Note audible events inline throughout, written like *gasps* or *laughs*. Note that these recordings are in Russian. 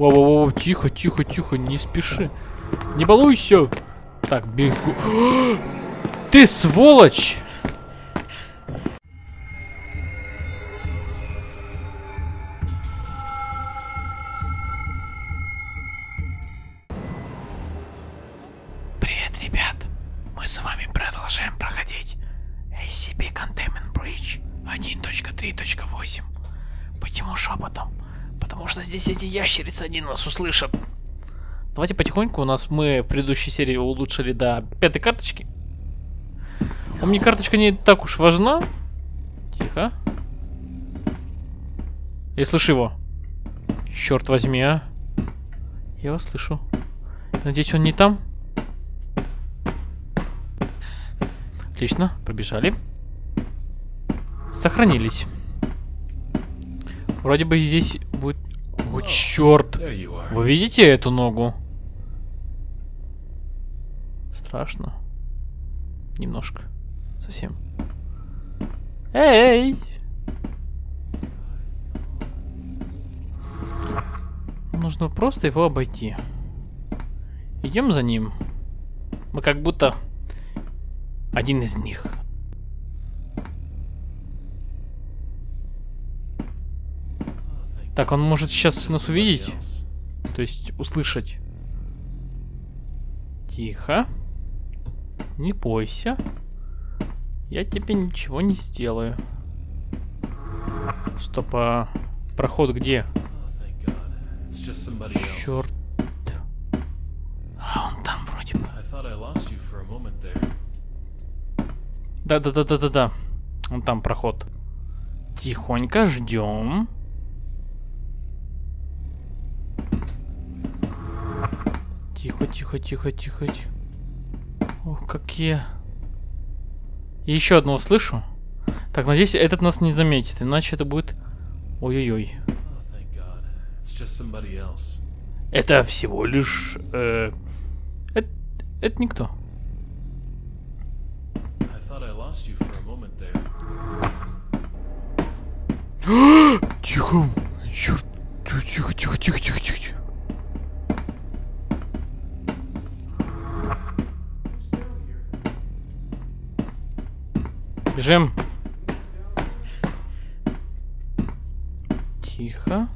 Воу-воу-воу, тихо, тихо, тихо, не спеши. Не балуйся. Так, бегу. *gasps* Ты сволочь! Привет, ребят. Мы с вами продолжаем проходить SCP Containment Breach 1.3.8. Почему шепотом? Потому что здесь эти ящерицы, они нас услышат. Давайте потихоньку. У нас мы в предыдущей серии улучшили до пятой карточки. А мне карточка не так уж важна. Тихо. Я слышу его. Черт возьми, а. Я его слышу. Надеюсь, он не там. Отлично, побежали. Сохранились. Вроде бы здесь. О, черт! Вы видите эту ногу? Страшно. Немножко. Совсем. Эй! Нужно просто его обойти. Идем за ним. Мы как будто один из них. Так, он может сейчас нас увидеть. То есть услышать. Тихо. Не бойся. Я тебе ничего не сделаю. Стоп, а проход где? Черт. А он там вроде бы. Да-да-да-да-да-да. Он там проход. Тихонько ждем. Тихо, тихо, тихо, тихо. Ох, как я. И еще одного слышу. Так, надеюсь, этот нас не заметит, иначе это будет... Ой-ой-ой. Это всего лишь... э, это, это никто. *gasps* Тихо. Черт. Тихо, тихо, тихо, тихо, тихо. Бежим. Тихо.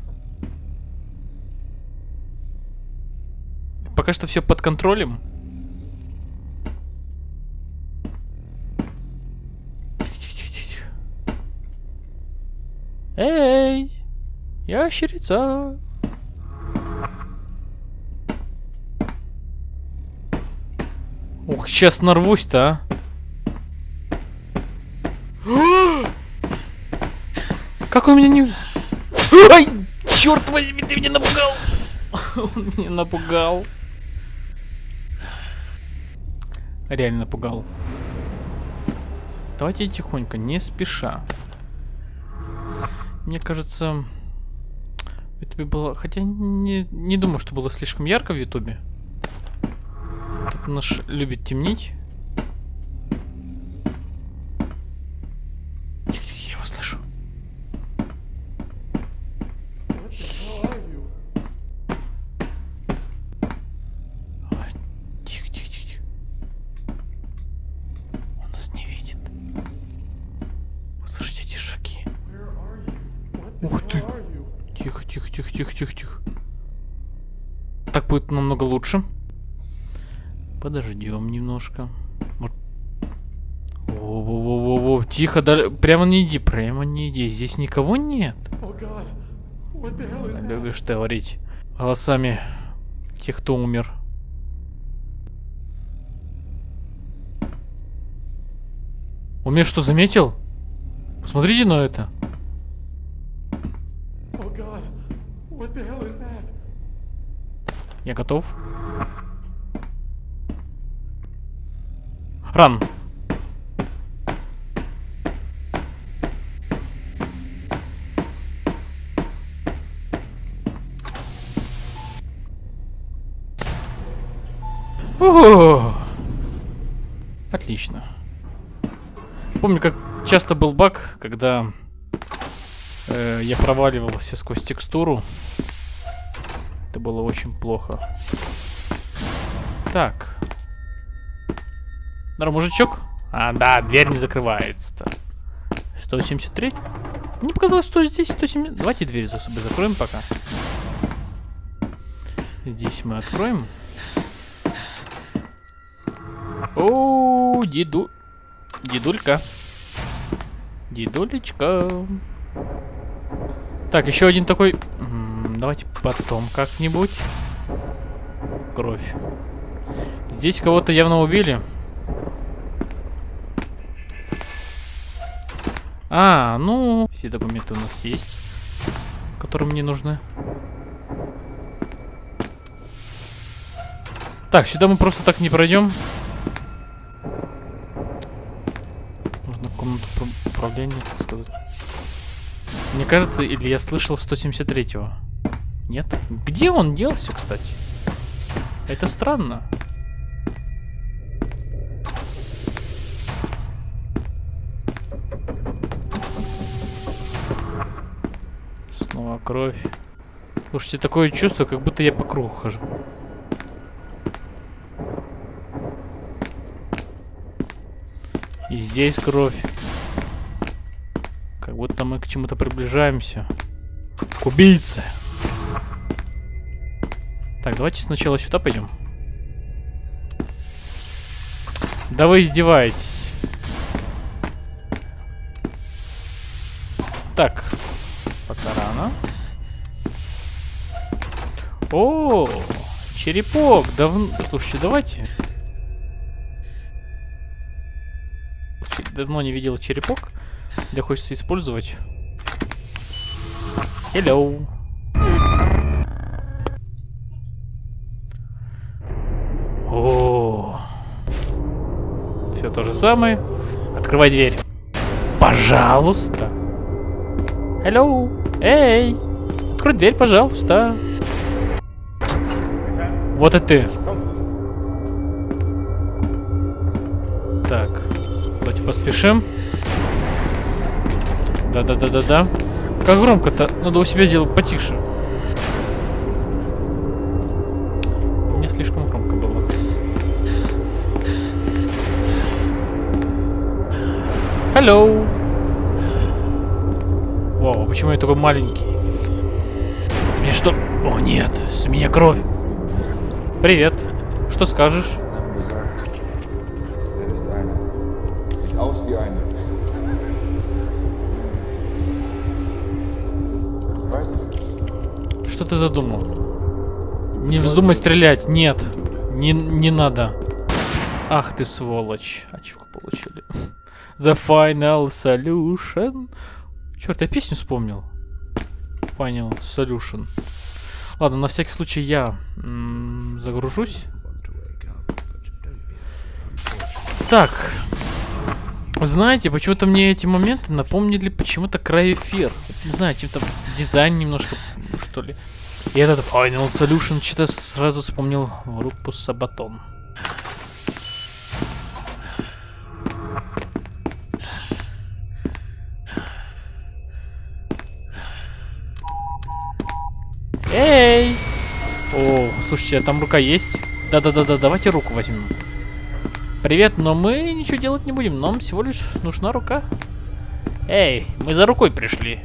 Пока что все под контролем. Эй! Ящерица! Ух, сейчас нарвусь-то, а! Как он меня не... Ай! Черт возьми, ты меня напугал! *laughs* Он меня напугал. Реально напугал. Давайте тихонько, не спеша. Мне кажется, в Ютубе было... Хотя не, не думаю, что было слишком ярко в Ютубе. Тут наш любит темнить. Подождем немножко. Во-во-во-во-во. Тихо, да, прямо не иди, прямо не иди. Здесь никого нет. Любишь ты говорить голосами тех, кто умер. Он меня что, заметил? Посмотрите на это. Я готов. Ран. Отлично. Помню, как часто был баг, когда э, я проваливался сквозь текстуру. Это было очень плохо. Так. Здорово, мужичок. А, да, дверь не закрывается-то. 173? Мне показалось, что здесь 170... Давайте дверь за собой закроем пока. Здесь мы откроем. О, деду... Дедулька. Дедулечка. Так, еще один такой... Давайте потом как-нибудь. Кровь. Здесь кого-то явно убили. А, ну... Все документы у нас есть, которые мне нужны. Так, сюда мы просто так не пройдем. Нужно комнату управления, так сказать. Мне кажется, или я слышал 173-го. Нет? Где он делся, кстати? Это странно. Кровь. Слушайте, такое чувство, как будто я по кругу хожу. И здесь кровь. Как будто мы к чему-то приближаемся. К убийце. Так, давайте сначала сюда пойдем. Да вы издеваетесь. Так. Пока рано. О, черепок. Давно... Слушайте, давайте. Давно не видел черепок. Да хочется использовать. Hello. О. Все то же самое. Открывай дверь. Пожалуйста. Hello. Эй. Открой дверь, пожалуйста. Вот и ты. Так. Давайте поспешим. Да-да-да-да-да. Как громко-то? Надо у себя сделать потише. Меня слишком громко было. Hello. Вау, почему я такой маленький? С меня что? О нет, с меня кровь. Привет. Что скажешь? Что ты задумал? Не вздумай стрелять, нет. Не, не надо. Ах ты сволочь. Очко получили. The Final Solution. Черт, я песню вспомнил. Final Solution. Ладно, на всякий случай я загружусь. Так. Знаете, почему-то мне эти моменты напомнили почему-то край эфир. Не знаю, чем-то дизайн немножко, что ли. И этот Final Solution что-то сразу вспомнил группу Сабатон. Слушайте, а там рука есть? Да-да-да-да, давайте руку возьмем. Привет, но мы ничего делать не будем, нам всего лишь нужна рука. Эй, мы за рукой пришли.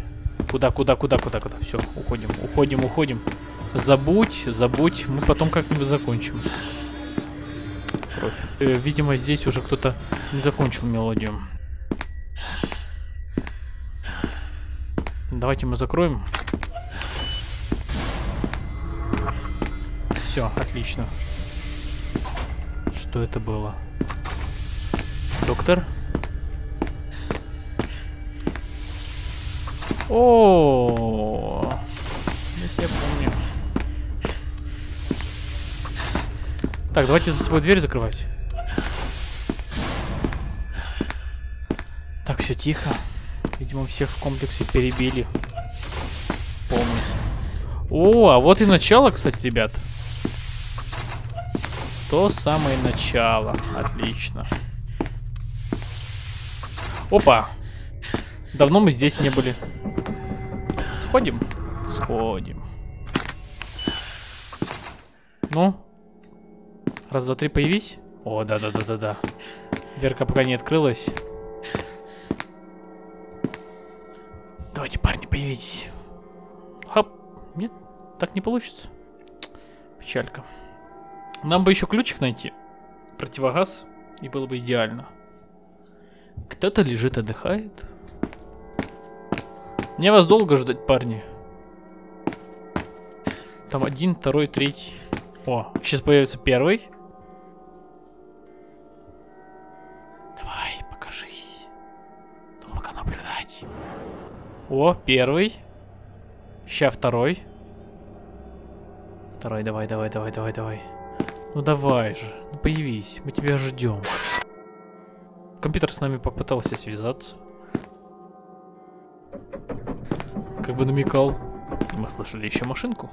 Куда, куда, куда, куда, куда? Все, уходим, уходим, уходим. Забудь, забудь, мы потом как-нибудь закончим. Кровь. Э, видимо, здесь уже кто-то не закончил мелодию. Давайте мы закроем. Все, отлично. Что это было? Доктор? О, если я помню. Так, давайте за собой дверь закрывать. Так, все тихо. Видимо, всех в комплексе перебили. Полностью. О, а вот и начало, кстати, ребят. То самое начало. Отлично. Опа. Давно мы здесь не были. Сходим? Сходим. Ну? Раз, два, три, появись. О, да-да-да-да-да. Дверка пока не открылась. Давайте, парни, появитесь. Хап. Нет, так не получится. Печалька. Нам бы еще ключик найти. Противогаз. И было бы идеально. Кто-то лежит, отдыхает. Мне вас долго ждать, парни. Там один, второй, третий. О, сейчас появится первый. Давай, покажись. Долго наблюдать. О, первый. Ща второй. Второй, давай, давай, давай, давай, давай. Ну давай же, ну появись, мы тебя ждем. Компьютер с нами попытался связаться. Как бы намекал. Мы слышали еще машинку.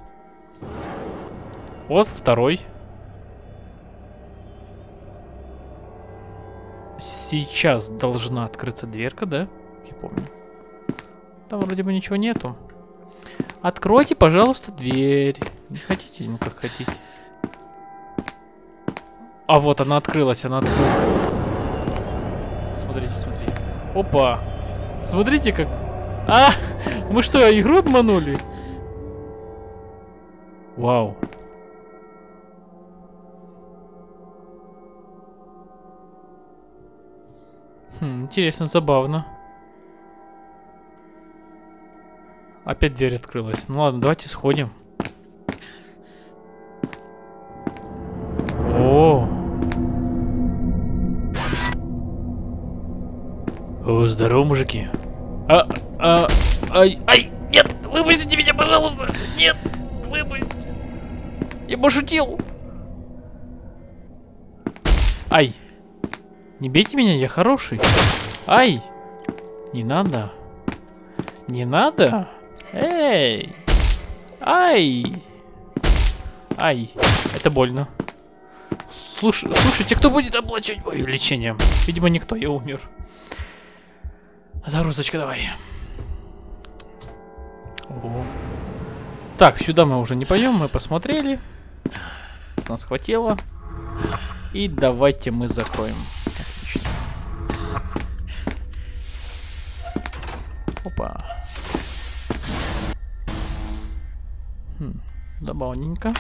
Вот второй. Сейчас должна открыться дверка, да? Я помню. Там вроде бы ничего нету. Откройте, пожалуйста, дверь. Не хотите, ну как хотите. А вот она открылась, она открылась. Смотрите, смотрите. Опа. Смотрите, как... А! Мы что, игру обманули? Вау. Хм, интересно, забавно. Опять дверь открылась. Ну ладно, давайте сходим. Здорово, мужики. А, а, ай, ай, нет, выпустите меня, пожалуйста. Нет, выпустите. Я пошутил. Ай. Не бейте меня, я хороший. Ай. Не надо. Не надо. Эй. Ай. Ай. Это больно. Слуш... Слушайте, кто будет оплачивать мое лечение? Видимо, никто, я умер. Загрузочка давай. Ого. Так, сюда мы уже не пойдем, мы посмотрели. Нас хватило. И давайте мы закроем. Отлично. Опа. Хм, забавненько.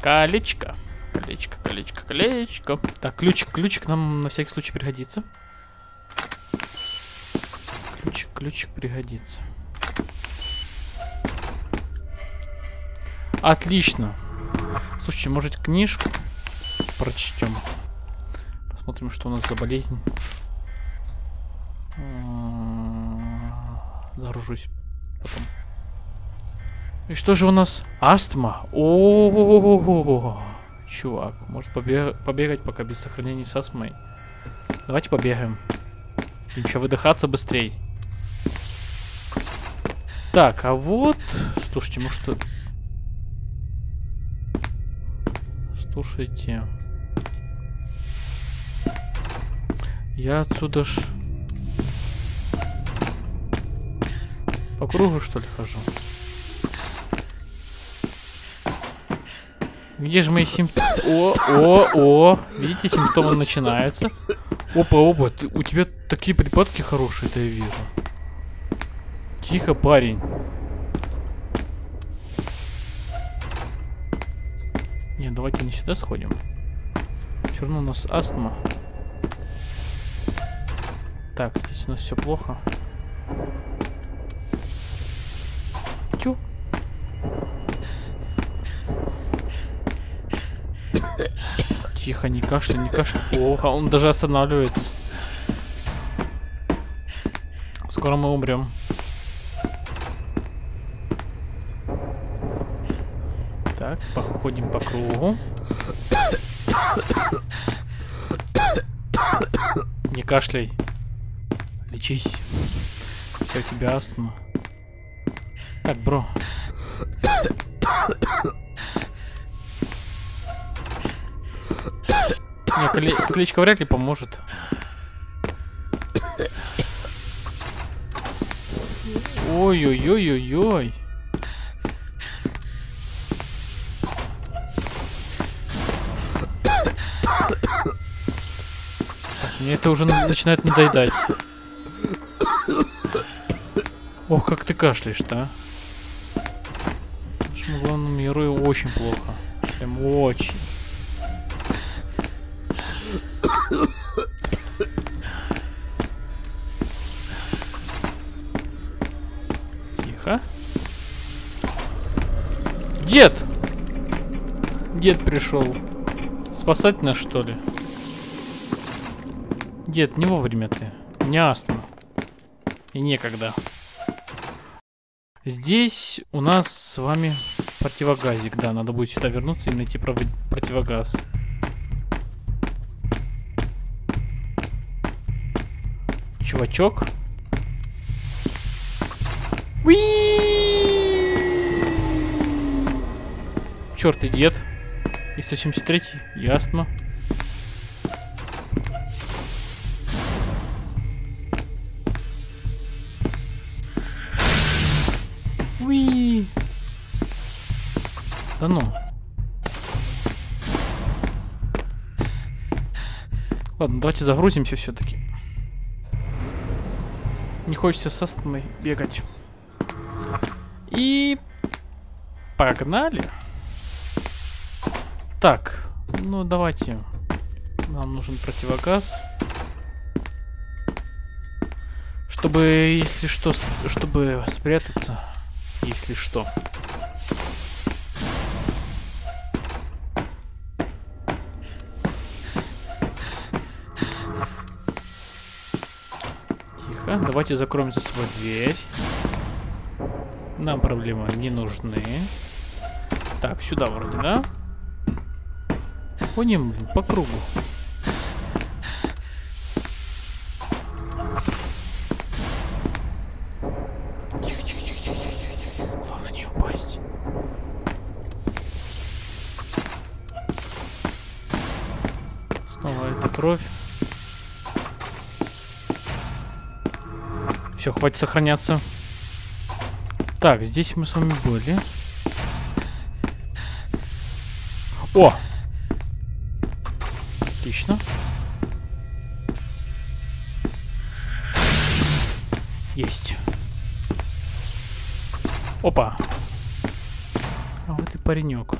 Колечко. Колечко, колечко, колечко. Так, ключик, ключик нам на всякий случай пригодится. Ключик, ключик пригодится. Отлично. Слушайте, может книжку прочтем? Посмотрим, что у нас за болезнь. А, Загружусь потом. И что же у нас? Астма? О, чувак, может побег- побегать пока без сохранения с астмой. Давайте побегаем. Будем еще выдыхаться быстрее. Так, а вот... Слушайте, может... что- Слушайте. Я отсюда ж... По кругу, что ли, хожу? Где же мои симптомы? О, о, о! Видите, симптомы начинаются. Опа, опа, ты- у тебя такие припадки хорошие, это я вижу. Тихо, парень. Нет, давайте не сюда сходим. Все равно у нас астма. Так, здесь у нас все плохо. *laughs* Тихо, не кашляй, не кашляй. Плохо, он даже останавливается. Скоро мы умрем. Так, походим по кругу. Не кашляй. Лечись. Хотя у тебя астма. Так, бро. Не, кле- кличка вряд ли поможет. Ой-ой-ой-ой-ой. Мне это уже на- начинает надоедать. Ох, как ты кашляешь-то, а. Нашему главному герою очень плохо. Прям очень. Дед! Дед пришел. Спасать нас, что ли? Дед, не вовремя ты. Не астма. И некогда. Здесь у нас с вами противогазик. Да, надо будет сюда вернуться и найти провод- противогаз. Чувачок. Уи! Черт и дед. И 173, ясно. Уи! Да ну. Ладно, давайте загрузимся все-таки. Не хочется с астмой бегать. И погнали. Так, ну давайте. Нам нужен противогаз. Чтобы, если что, чтобы спрятаться. Если что. Тихо. Давайте закроем за собой дверь. Нам проблемы не нужны. Так, сюда вроде, да? Ходим, блин, по кругу. Все, хватит сохраняться. Так, здесь мы с вами были. О! Опа. А вот и паренек.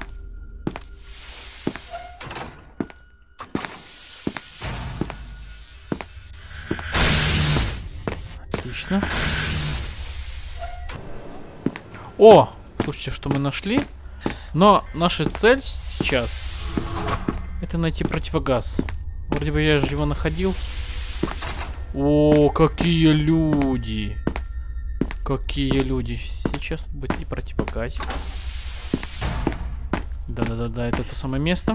Отлично. О! Слушайте, что мы нашли? Но наша цель сейчас это найти противогаз. Вроде бы я же его находил. О, какие люди! Какие люди! Сейчас тут будет и противогазик. Да-да-да-да, это то самое место.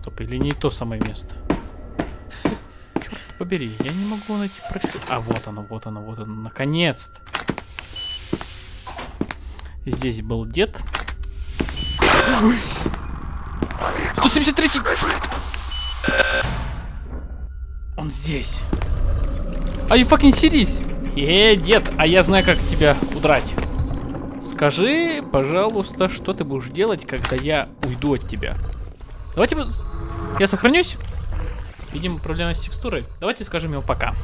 Стоп, или не то самое место? Черт побери, я не могу найти против... А, вот оно, вот оно, вот оно, наконец-то! Здесь был дед. 173 Он здесь. Are you fucking serious? Э, дед, а я знаю, как тебя удрать. Скажи, пожалуйста, что ты будешь делать, когда я уйду от тебя. Давайте... Я сохранюсь. Видимо, проблема с текстурой. Давайте скажем ему пока.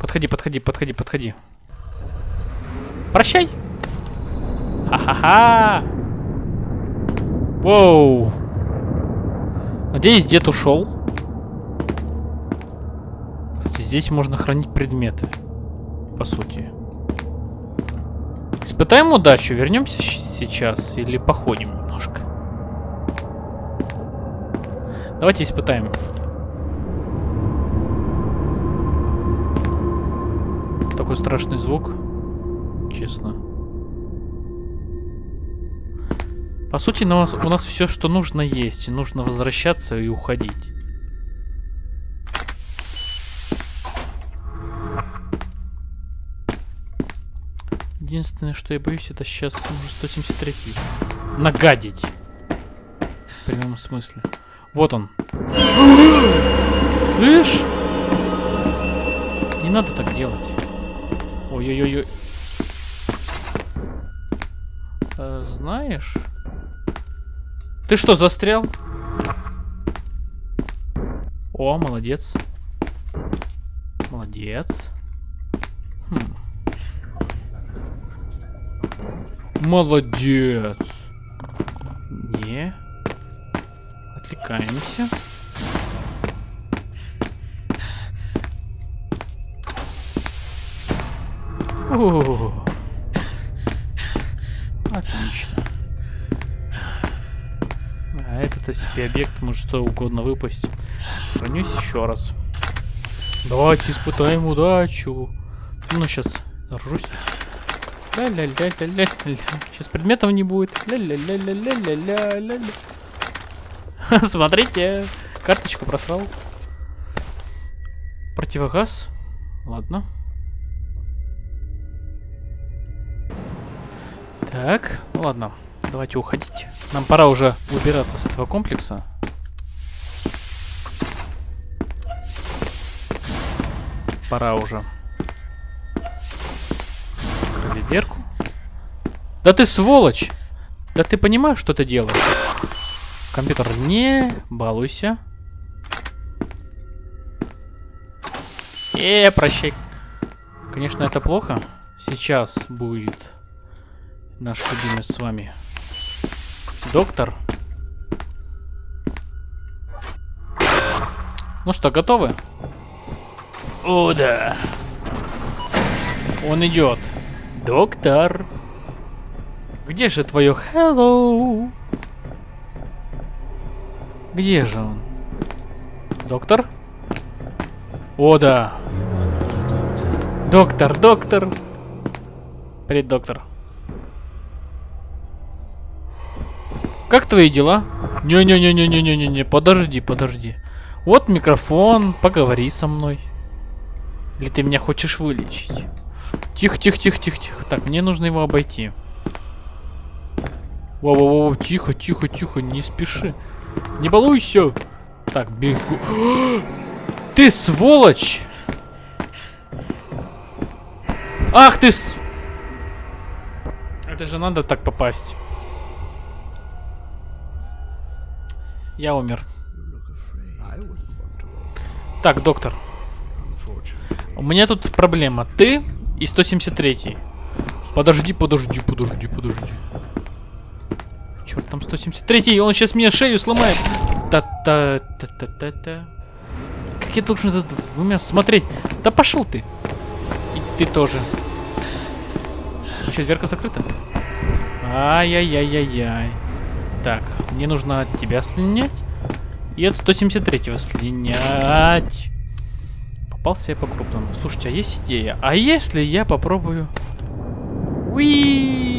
Подходи, подходи, подходи, подходи. Прощай. Ха-ха-ха! Воу! Надеюсь, дед ушел. Кстати, здесь можно хранить предметы. По сути. Испытаем удачу. Вернемся сейчас или походим немножко. Давайте испытаем. Такой страшный звук. Честно. По сути, на нас- у нас все, что нужно, есть. И нужно возвращаться и уходить. Единственное, что я боюсь, это сейчас уже 173. Нагадить. В прямом смысле. Вот он. Слышь? Не надо так делать. Ой-ой-ой. Э, знаешь? Ты что, застрял? О, молодец. Молодец. Молодец. Не. Отвлекаемся. О, Отлично. А этот себе объект может что угодно выпасть. Сохранюсь еще раз. Давайте испытаем удачу. Ну, сейчас заржусь. Ля-ля-ля-ля-ля-ля. Сейчас предметов не будет. *laughs* Смотрите, карточку просрал. Противогаз. Ладно. Так, ладно, давайте уходить. Нам пора уже выбираться с этого комплекса. Пора уже. Открыли дверку. Да ты сволочь! Да ты понимаешь, что ты делаешь? Компьютер, не балуйся. Э, прощай. Конечно, это плохо. Сейчас будет наш любимый с вами доктор. Ну что, готовы? О, да. Он идет. Доктор. Где же твое hello? Где же он? Доктор? О, да. Доктор, доктор. Привет, доктор. Как твои дела? Не-не-не-не-не-не-не, подожди, подожди. Вот микрофон, поговори со мной. Или ты меня хочешь вылечить? Тихо, тихо, тихо, тихо, тихо. Так, мне нужно его обойти. Воу-воу-воу, тихо, тихо, тихо, не спеши. Не балуйся. Так, бегу. *gasps* Ты сволочь! Ах ты с... Это же надо так попасть. Я умер. Так, доктор. У меня тут проблема. Ты и 173. Подожди, подожди, подожди, подожди. Черт, там 173, он сейчас мне шею сломает. Та-та-та-та-та-та. Как я должен за двумя смотреть? Да пошел ты. И ты тоже. Что, дверка закрыта? Ай-яй-яй-яй-яй. Так, мне нужно от тебя слинять. И от 173-го слинять. Попался я по крупному. Слушайте, а есть идея? А если я попробую... Уи!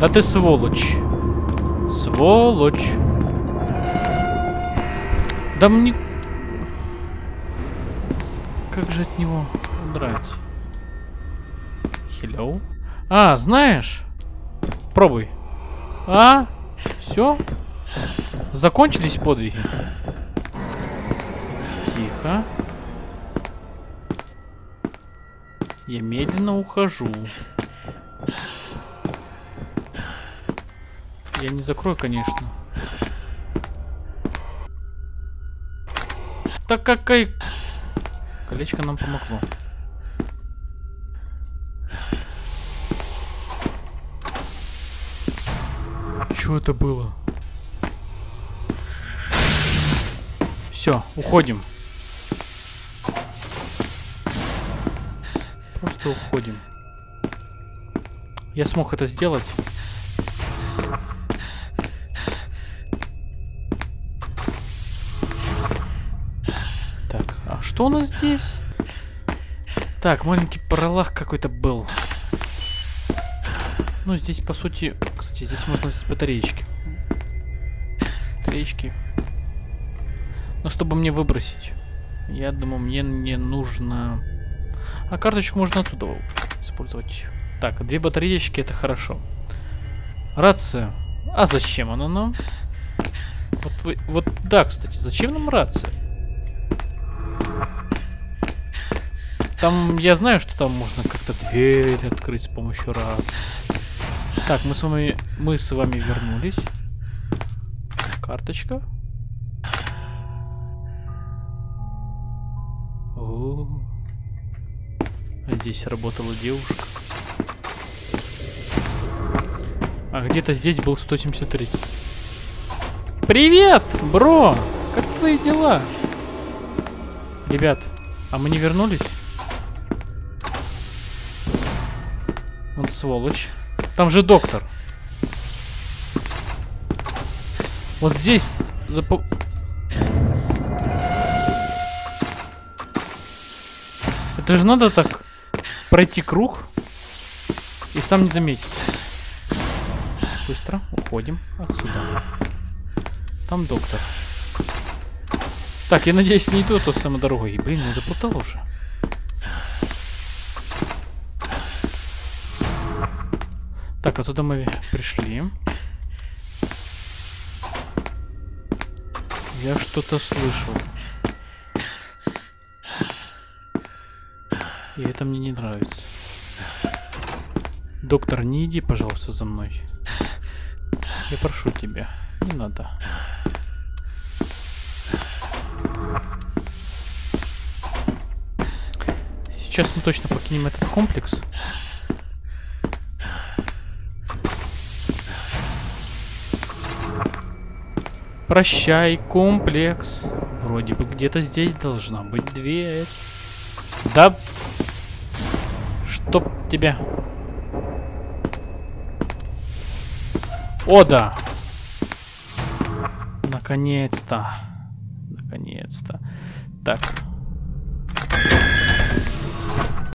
Да ты сволочь. Сволочь. Да мне... Как же от него удрать? Hello? А, знаешь? Пробуй. А? Все? Закончились подвиги? Тихо. Я медленно ухожу. Я не закрою, конечно. Так какая... Колечко нам помогло. Что это было? Все, уходим. Просто уходим. Я смог это сделать. Так, а что у нас здесь? Так, маленький пролах какой-то был. Ну, здесь, по сути... Кстати, здесь можно взять батареечки. Батареечки. Но чтобы мне выбросить, я думаю, мне не нужно... А карточку можно отсюда использовать. Так, две батареечки, это хорошо. Рация. А зачем она нам? Вот, вы, вот да, кстати, зачем нам рация? Там, я знаю, что там можно как-то дверь открыть с помощью раз. Так, мы с вами, мы с вами вернулись. Карточка. О, а здесь работала девушка. А где-то здесь был 173. Привет, бро! Как твои дела? Ребят, а мы не вернулись? Он сволочь. Там же доктор. Вот здесь запо- Это же надо так пройти круг и сам не заметить. Быстро уходим отсюда. Там доктор. Так, я надеюсь, не иду той самой дорогой. Блин, я запутал уже. Так, оттуда мы пришли. Я что-то слышал. И это мне не нравится. Доктор, не иди, пожалуйста, за мной. Я прошу тебя, не надо. Сейчас мы точно покинем этот комплекс. Прощай, комплекс. Вроде бы где-то здесь должна быть дверь. Да. Чтоб тебя. О, да. Наконец-то. Наконец-то. Так.